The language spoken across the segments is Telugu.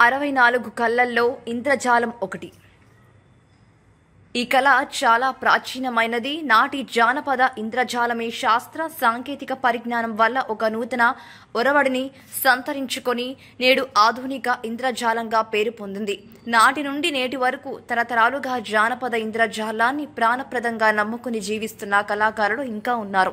అరవై నాలుగు కళ్ళల్లో ఇంద్రజాలం ఒకటి. ఈ కళ చాలా ప్రాచీనమైనది. నాటి జానపద ఇంద్రజాలమే శాస్త్ర సాంకేతిక పరిజ్ఞానం వల్ల ఒక నూతన ఒరవడిని సంతరించుకొని నేడు ఆధునిక ఇంద్రజాలంగా పేరు పొందింది. నాటి నుండి నేటి వరకు తరతరాలుగా జానపద ఇంద్రజాలాన్ని ప్రాణప్రదంగా నమ్ముకుని జీవిస్తున్న కళాకారులు ఇంకా ఉన్నారు.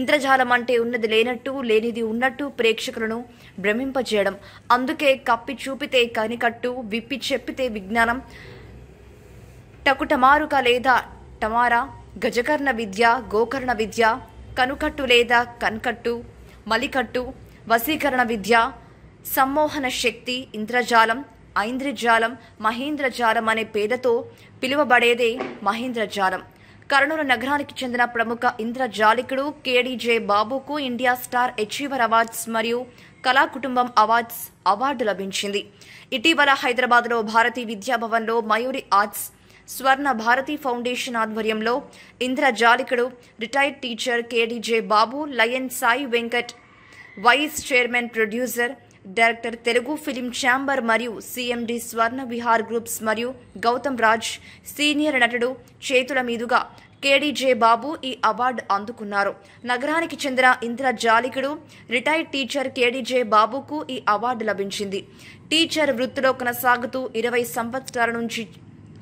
ఇంద్రజాలం అంటే ఉన్నది లేనట్టు లేనిది ఉన్నట్టు ప్రేక్షకులను భ్రమింపజేయడం. అందుకే కప్పి చూపితే కనికట్టు విప్పి చెప్పితే విజ్ఞానం. టకుటమారుక లేదా టమారా గజకర్ణ విద్య గోకర్ణ విద్య కనుకట్టు లేదా కన్కట్టు మలికట్టు వశీకరణ విద్య సమ్మోహన శక్తి ఇంద్రజాలం ఐంద్రజాలం మహేంద్రజాలం అనే పేరుతో పిలువబడేదే మహేంద్రజాలం. కర్నూలు నగరానికి చెందిన ప్రముఖ ఇంద్రజాలికుడు కేడీజే బాబుకు ఇండియా స్టార్ అచీవర్ అవార్డ్స్ మరియు కళా కుటుంబం అవార్డ్స్ అవార్డు లభించింది. ఇటీవల హైదరాబాద్లో భారతీ విద్యాభవన్లో మయూరి ఆర్ట్స్ స్వర్ణ భారతి ఫౌండేషన్ ఆధ్వర్యంలో ఇంద్రజాలికుడు retired teacher KDJ Babu lion Sai Venkat vice chairman producer director Telugu film chamber మరియు సిఎండి స్వర్ణ విహార్ గ్రూప్స్ మరియు గౌతమ్ రాజ్ సీనియర్ నటుడు చేతుల మీదుగా కేడీజే బాబు ఈ అవార్డు అందుకున్నారు. నగరానికి చెందిన ఇంద్రజాలికుడు రిటైర్డ్ టీచర్ కేడీజే బాబుకు ఈ అవార్డు లభించింది. టీచర్ వృత్తిలో కొనసాగుతూ ఇరవై సంవత్సరాల నుంచి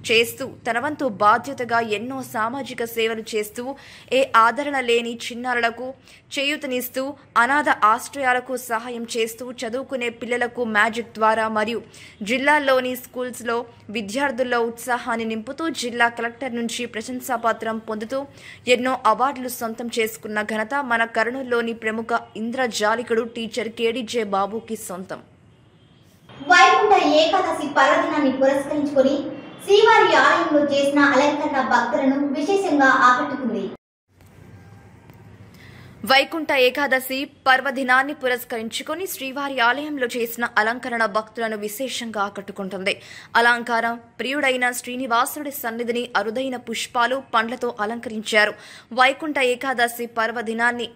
చేస్తూ తన వంతు బాధ్యతగా ఎన్నో సామాజిక సేవలు చేస్తూ ఏ ఆదరణ లేని చిన్నారులకు చేయూతనిస్తూ అనాథ ఆశ్రయాలకు సహాయం చేస్తూ చదువుకునే పిల్లలకు మ్యాజిక్ ద్వారా మరియు జిల్లాలోని స్కూల్స్లో విద్యార్థుల్లో ఉత్సాహాన్ని నింపుతూ జిల్లా కలెక్టర్ నుంచి ప్రశంసాపత్రం పొందుతూ ఎన్నో అవార్డులు సొంతం చేసుకున్న ఘనత మన కర్నూలులోని ప్రముఖ ఇంద్రజాలికుడు టీచర్ కేడీజే బాబుకి సొంతం. వైకుంఠ ఏకాదశి పర్వదినాన్ని పురస్కరించుకొని శ్రీవారి ఆలయంలో చేసిన అలంకరణ భక్తులను విశేషంగా ఆకట్టుకుంది. వైకుంఠ ఏకాదశి పర్వదినాన్ని పురస్కరించుకొని శ్రీవారి ఆలయంలో చేసిన అలంకరణ భక్తులను విశేషంగా ఆకట్టుకుంటుంది. అలంకారం ప్రియుడైన శ్రీనివాసుడి సన్నిధిని అరుదైన పుష్పాలు పండ్లతో అలంకరించారు. వైకుంఠ ఏకాదశి పర్వదినాన్ని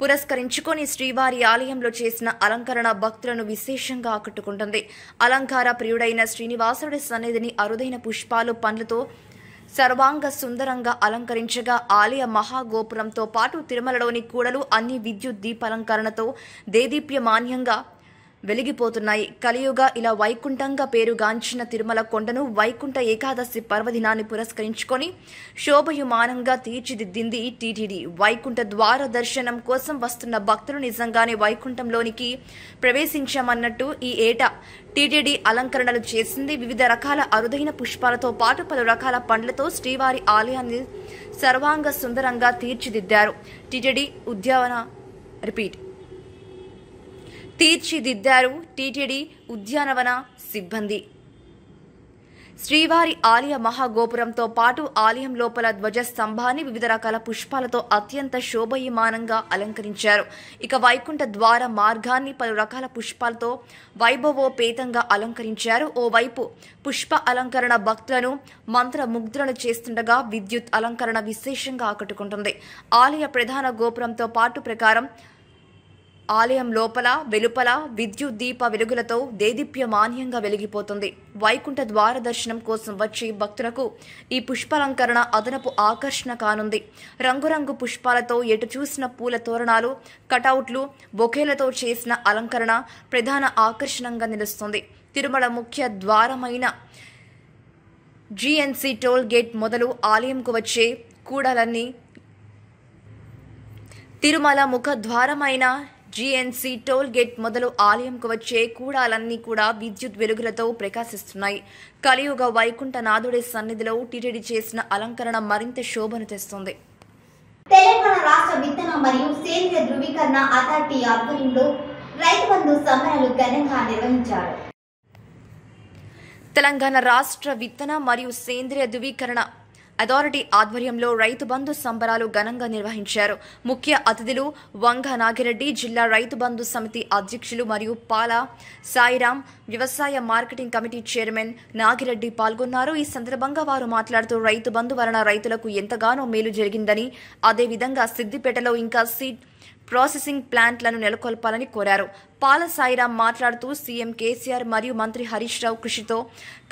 పురస్కరించుకొని శ్రీవారి ఆలయంలో చేసిన అలంకరణ భక్తులను విశేషంగా ఆకట్టుకుంటుంది. అలంకార ప్రియుడైన శ్రీనివాసుడి సన్నిధిని అరుదైన పుష్పాలు పండ్లతో సర్వాంగ సుందరంగా అలంకరించగా ఆలయ మహాగోపురంతో పాటు తిరుమలలోని కూడలు అన్ని విద్యుత్ దీపాలంకరణతో దేదీప్యమాన్యంగా వెలిగిపోతున్నాయి. కలియుగ ఇలా వైకుంఠంగా పేరుగాంచిన తిరుమల కొండను వైకుంఠ ఏకాదశి పర్వదినాన్ని పురస్కరించుకొని శోభయుమానంగా తీర్చిదిద్దింది టీటీడీ. వైకుంఠ ద్వార దర్శనం కోసం వస్తున్న భక్తులు నిజంగానే వైకుంఠంలోనికి ప్రవేశించామన్నట్టు ఈ ఏటా టీటీడీ అలంకరణలు చేసింది. వివిధ రకాల అరుదైన పుష్పాలతో పాటు పలు రకాల పండ్లతో శ్రీవారి ఆలయాన్ని సర్వాంగ సుందరంగా తీర్చిదిద్దారు. టీటీడీ ఉద్యాన రిపీట్. తీర్చిదిద్దారు టీటీడీ ఉద్యానవన సిబ్బంది. శ్రీవారి ఆలయ మహాగోపురంతో పాటు ఆలయం లోపల ధ్వజస్తంభాన్ని వివిధ రకాల పుష్పాలతో అత్యంత శోభయమానంగా అలంకరించారు. ఇక వైకుంఠ ద్వార మార్గాన్ని పలు రకాల పుష్పాలతో వైభవోపేతంగా అలంకరించారు. ఓవైపు పుష్ప అలంకరణ భక్తులను మంత్రముగ్ధులను చేస్తుండగా విద్యుత్ అలంకరణ విశేషంగా ఆకట్టుకుంటుంది. ఆలయ ప్రధాన గోపురంతో పాటు ప్రకారం ఆలయం లోపల వెలుపల విద్యుత్ దీప వెలుగులతో దేదీప్యమాన్యంగా వెలిగిపోతుంది. వైకుంఠ ద్వార దర్శనం కోసం వచ్చే భక్తులకు ఈ పుష్పాలంకరణ అదనపు ఆకర్షణ కానుంది. రంగురంగు పుష్పాలతో ఎటు చూసిన పూల తోరణాలు కటౌట్లు బొకేలతో చేసిన అలంకరణ ప్రధాన ఆకర్షణంగా నిలుస్తుంది. తిరుమల ముఖ్య ద్వారమైన జీఎన్సీ టోల్ గేట్ మొదలు ఆలయంకు వచ్చే కూడలన్నీ తిరుమల ముఖ ద్వారమైన జీఎన్సీ టోల్ గేట్ మొదలు ఆలయంకు వచ్చే కూడాలన్నీ కూడా విద్యుత్ వెలుగులతో ప్రకాశిస్తున్నాయి. కలియుగ వైకుంఠ నాథుడి సన్నిధిలో టీటీడీ చేసిన అలంకరణ మరింత శోభను తెస్తుంది. తెలంగాణ రాష్ట్ర విత్తన మరియు సేంద్రియ ధృవీకరణ అథారిటీ ఆధ్వర్యంలో రైతు బంధు సంబరాలు ఘనంగా నిర్వహించారు. తెలంగాణ రాష్ట్ర విత్తన మరియు సేంద్రియ ధృవీకరణ అథారిటీ ఆధ్వర్యంలో రైతు బంధు సంబరాలు ఘనంగా నిర్వహించారు. ముఖ్య అతిథులు వంగ నాగిరెడ్డి జిల్లా రైతు బంధు సమితి అధ్యక్షులు మరియు పాల సాయిరాం వ్యవసాయ మార్కెటింగ్ కమిటీ చైర్మన్ నాగిరెడ్డి పాల్గొన్నారు. ఈ సందర్భంగా వారు మాట్లాడుతూ రైతు బంధు వలన రైతులకు ఎంతగానో మేలు జరిగిందని అదేవిధంగా సిద్దిపేటలో ఇంకా సీట్ ప్రాసెసింగ్ ప్లాంట్లను నెలకొల్పాలని కోరారు. పాల సాయిరాం మాట్లాడుతూ సీఎం కేసీఆర్ మరియు మంత్రి హరీష్ రావు కృషితో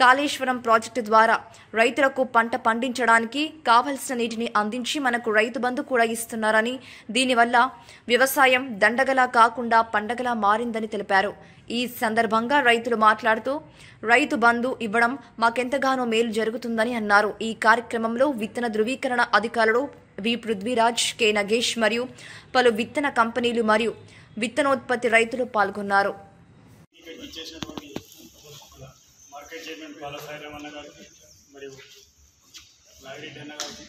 కాళేశ్వరం ప్రాజెక్టు ద్వారా రైతులకు పంట పండించడానికి కావలసిన నీటిని అందించి మనకు రైతు బంధు కూడా ఇస్తున్నారని దీనివల్ల వ్యవసాయం దండగలా కాకుండా పండగలా మారిందని తెలిపారు. ఈ సందర్భంగా రైతులు మాట్లాడుతూ రైతు బంధు ఇవ్వడం మాకెంతగానో మేలు జరుగుతుందని అన్నారు. ఈ కార్యక్రమంలో విత్తన ధృవీకరణ అధికారులు వి. పృథ్వీరాజ్ కె. నగేష్ మరియు పలు విత్తన కంపెనీలు మరియు విత్తనోత్పత్తి రైతులు పాల్గొన్నారు. మార్కెట్ చైర్మన్ అన్న గారికి మరియు నాగిరెడ్డి అన్న గారికి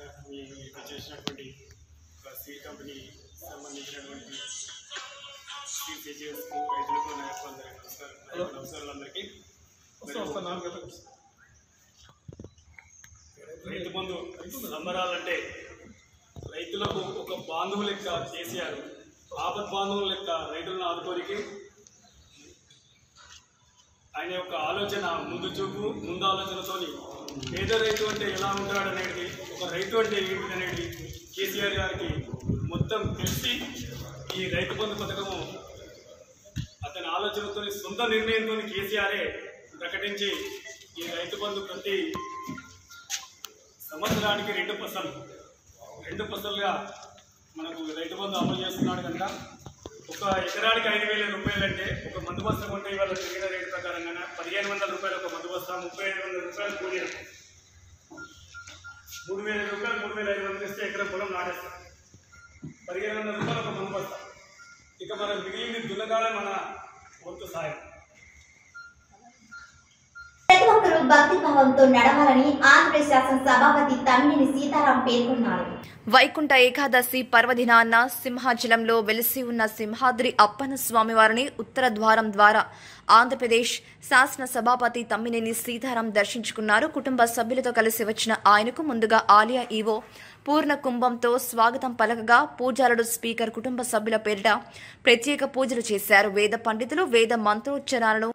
గారు చేసినటువంటి సీడ్ కంపెనీ సంబంధించినటువంటి రైతులకు నమస్కారం. నమస్కారాలందరికీ. రైతు బంధు సంబరాలంటే రైతులకు ఒక బాంధువు లెక్క కేసీఆర్ ఆపద్ బాంధవుల లెక్క రైతులను ఆదుకోనికి ఆయన యొక్క ఆలోచన ముందు చూపు ముందు ఆలోచనతోని పేద రైతు అంటే ఎలా ఉంటాడు అనేది ఒక రైతు అంటే ఏంటి అనేది కేసీఆర్ గారికి మొత్తం తెలిసి ఈ రైతు బంధు పథకము అతని ఆలోచనతో సొంత నిర్ణయంతో కేసీఆరే ప్రకటించి ఈ రైతు బంధు ప్రతి సంవత్సరానికి రెండు పసలు రెండు పసలుగా మనకు రైతు బంధు అమలు చేస్తున్నాడు కనుక ఒక ఎకరానికి ఐదు వేల రూపాయలు అంటే ఒక మందు బస్తా కొంటే ఇవాళ పెరిగిన రేటు ప్రకారంగా పదిహేను వందల రూపాయలు ఒక మందు బస్తా ముప్పై ఐదు వందల రూపాయలు కూలి మూడు వేల రూపాయలు మూడు వేల ఐదు వందలు ఇస్తే ఎకరం పొలం నాటేస్తాం. పదిహేను వందల రూపాయలు ఒక మందు బస్తా. ఇక మనం మిగిలింది దున్నగాలే మన వంతు సాయం. ప్రతి ఒక్కరూ భక్తి భావంతో నడవాలని ఆంధ్రప్రదేశ్ శాసన సభాపతి తమ్మినేని సీతారాం పేర్కొన్నారు. వైకుంఠ ఏకాదశి పర్వదినాన్న సింహాచలంలో వెలిసి ఉన్న సింహాద్రి అప్పన్న స్వామివారిని ఉత్తర ద్వారం ద్వారా ఆంధ్రప్రదేశ్ శాసన సభాపతి తమ్మినేని సీతారాం దర్శించుకున్నారు. కుటుంబ సభ్యులతో కలిసి వచ్చిన ఆయనకు ముందుగా ఆలయ ఈవో పూర్ణ కుంభంతో స్వాగతం పలకగా పూజారుడు స్పీకర్ కుటుంబ సభ్యుల పేరిట ప్రత్యేక పూజలు చేశారు. వేద పండితులు వేద మంత్రోచ్చరణలను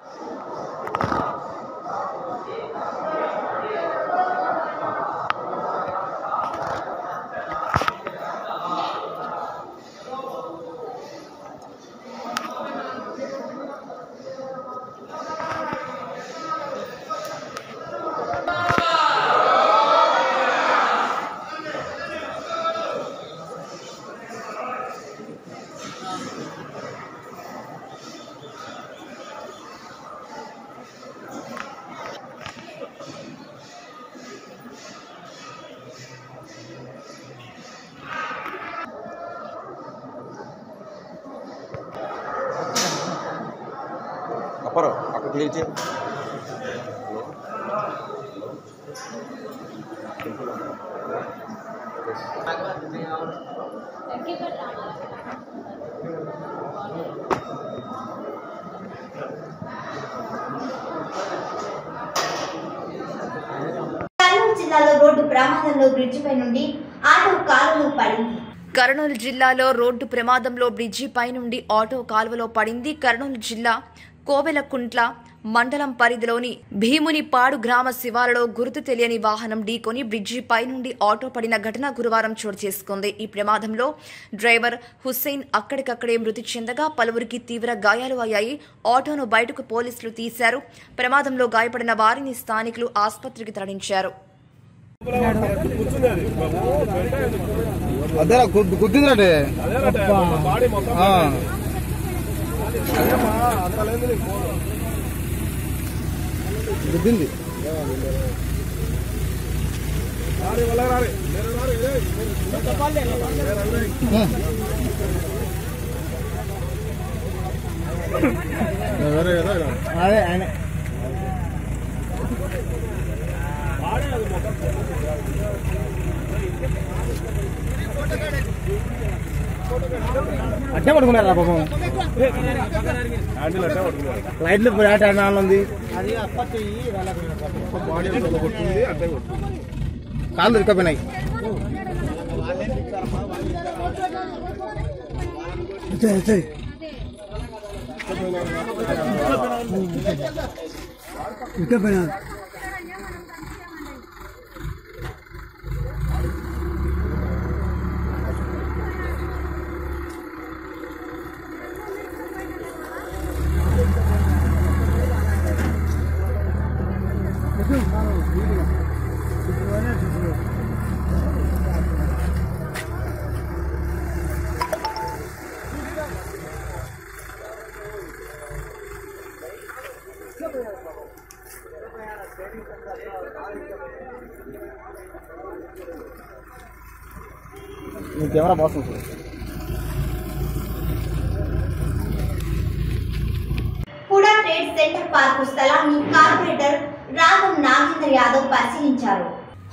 క్లియర్ చేయి. కర్నూలు జిల్లాలో రోడ్డు ప్రమాదంలో బ్రిడ్జిపై నుండి ఆటో కాలువలో పడింది. కర్నూలు జిల్లాలో రోడ్డు ప్రమాదంలో బ్రిడ్జిపై నుండి ఆటో కాలువలో పడింది. కర్నూలు జిల్లా కోవెలకుంట్ల మండలం పరిధిలోని భీమునిపాడు గ్రామ శివారులో గుర్తు తెలియని వాహనం ఢీకొని బ్రిడ్జి పై నుండి ఆటో పడిన ఘటన గురువారం చోటు చేసుకుంది. ఈ ప్రమాదంలో డ్రైవర్ హుస్సేన్ అక్కడికక్కడే మృతి చెందగా పలువురికి తీవ్ర గాయాలు అయ్యాయి. ఆటోను బయటకు పోలీసులు తీశారు. ప్రమాదంలో గాయపడిన వారిని స్థానికులు ఆసుపత్రికి తరలించారు. అదే గుద్దిందండి గుద్దింది. అదే ఆయన. అట్టే పడుకున్నారా పాపం? లైట్లు ఫ్లాట్ అయినా ఉంది. కాళ్ళు పోయినా మీ camera boss HUDA trade centre park స్థలాన్ని కార్పొరేటర్ రాఘం నాగేందర్ యాదవ్ పరిశీలించారు.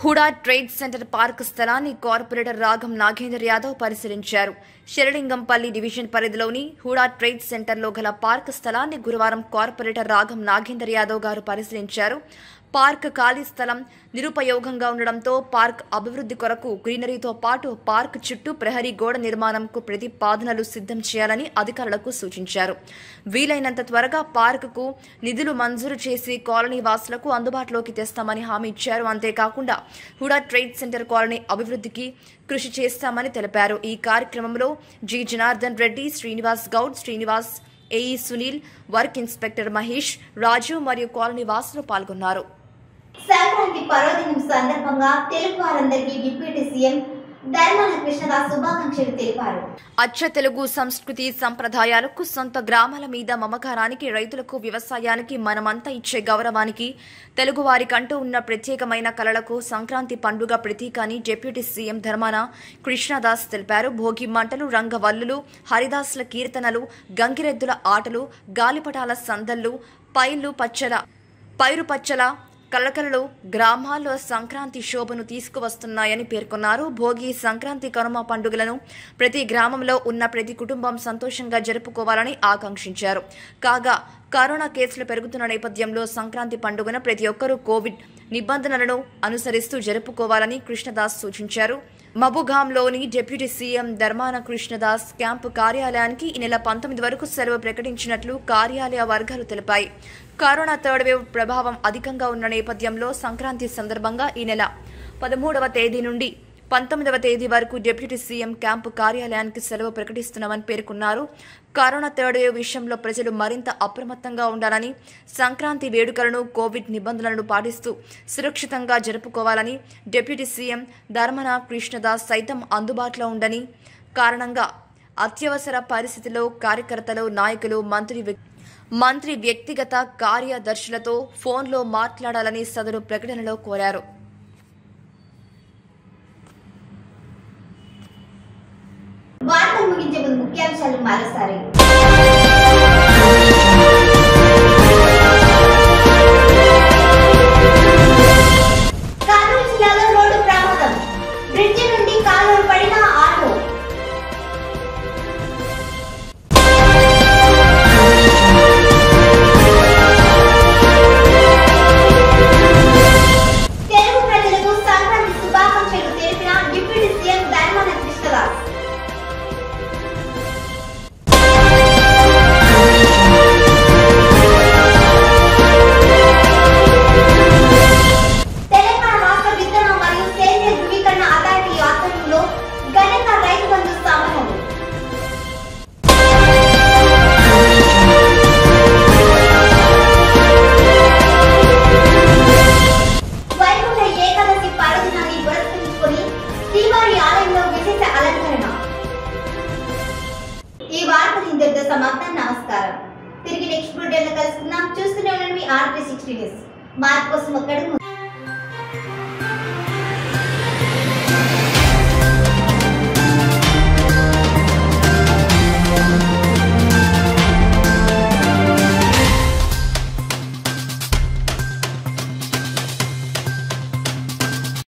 హుడా ట్రేడ్ సెంటర్ పార్క్ స్థలాన్ని కార్పొరేటర్ రాఘం నాగేందర్ యాదవ్ పరిశీలించారు. శరలింగంపల్లి డివిజన్ పరిధిలోని హుడా ట్రేడ్ సెంటర్లో గల పార్క్ స్థలాన్ని గురువారం కార్పొరేటర్ రాఘం నాగేందర్ యాదవ్ గారు పరిశీలించారు. పార్క్ ఖాళీ స్థలం నిరుపయోగంగా ఉండడంతో పార్క్ అభివృద్ధి కొరకు గ్రీనరీతో పాటు పార్క్ చుట్టూ ప్రహరీ గోడ నిర్మాణంకు ప్రతిపాదనలు సిద్ధం చేయాలని అధికారులకు సూచించారు. వీలైనంత త్వరగా పార్కుకు నిధులు మంజూరు చేసి కాలనీ వాసులకు అందుబాటులోకి తెస్తామని హామీ ఇచ్చారు. అంతేకాకుండా హుడా ట్రేడ్ సెంటర్ కాలనీ అభివృద్ధికి కృషి చేస్తామని తెలిపారు. ఈ కార్యక్రమంలో G. Janardhan Reddy Srinivas Goud Srinivas AE Sunil work inspector Mahesh Raju మరియు కాలనీ వాసులు పాల్గొన్నారు. సంక్రాంతి పర్వదినం సందర్భంగా తెలుగు వారందరికీ డిప్యూటీ సీఎం అచ్చ తెలుగు సంస్కృతి సంప్రదాయాలకు సొంత గ్రామాల మీద మమకారానికి రైతులకు వ్యవసాయానికి మనమంతా ఇచ్చే గౌరవానికి తెలుగువారికంటూ ఉన్న ప్రత్యేకమైన కళలకు సంక్రాంతి పండుగ ప్రతీక అని డిప్యూటీ సీఎం ధర్మాన కృష్ణదాస్ తెలిపారు. భోగి మంటలు రంగవల్లులు హరిదాసుల కీర్తనలు గంగిరెద్దుల ఆటలు గాలిపటాల సందళ్ళు పైర్లు పచ్చల పైరు పచ్చల కలకలలు గ్రామాల్లో సంక్రాంతి శోభను తీసుకువస్తున్నాయని పేర్కొన్నారు. భోగి సంక్రాంతి కనుమ పండుగలను ప్రతి గ్రామంలో ఉన్న ప్రతి కుటుంబం సంతోషంగా జరుపుకోవాలని ఆకాంక్షించారు. కాగా కరోనా కేసులు పెరుగుతున్న నేపథ్యంలో సంక్రాంతి పండుగను ప్రతి ఒక్కరూ కోవిడ్ నిబంధనలను అనుసరిస్తూ జరుపుకోవాలని కృష్ణదాస్ సూచించారు. మబుగాంలోని deputy CM Dharmana Krishnadas camp కార్యాలయానికి ఈ నెల పంతొమ్మిది వరకు సెలవు ప్రకటించినట్లు కార్యాలయ వర్గాలు తెలిపాయి. కరోనా థర్డ్ వేవ్ ప్రభావం అధికంగా ఉన్న నేపథ్యంలో సంక్రాంతి సందర్భంగా ఈ నెల పదమూడవ తేదీ నుండి పంతొమ్మిదవ తేదీ వరకు డిప్యూటీ సీఎం క్యాంపు కార్యాలయానికి సెలవు ప్రకటిస్తున్నామని పేర్కొన్నారు. కరోనా థర్డ్ వేవ్ విషయంలో ప్రజలు మరింత అప్రమత్తంగా ఉండాలని సంక్రాంతి వేడుకలను కోవిడ్ నిబంధనలను పాటిస్తూ సురక్షితంగా జరుపుకోవాలని డిప్యూటీ సీఎం ధర్మన కృష్ణదాస్ సైతం అందుబాటులో ఉండని కారణంగా అత్యవసర పరిస్థితిలో కార్యకర్తలు నాయకులు మంత్రి మంత్రి వ్యక్తిగత కార్యదర్శులతో ఫోన్లో మాట్లాడాలని సదరు ప్రకటనలో కోరారు. వార్తలు ముగించే ముందు ముఖ్యాంశాలు మరోసారి. నమస్కారం తిరిగి నెక్స్ట్ బులెటిన్ లో కలుసుకుందాం చూస్తూనే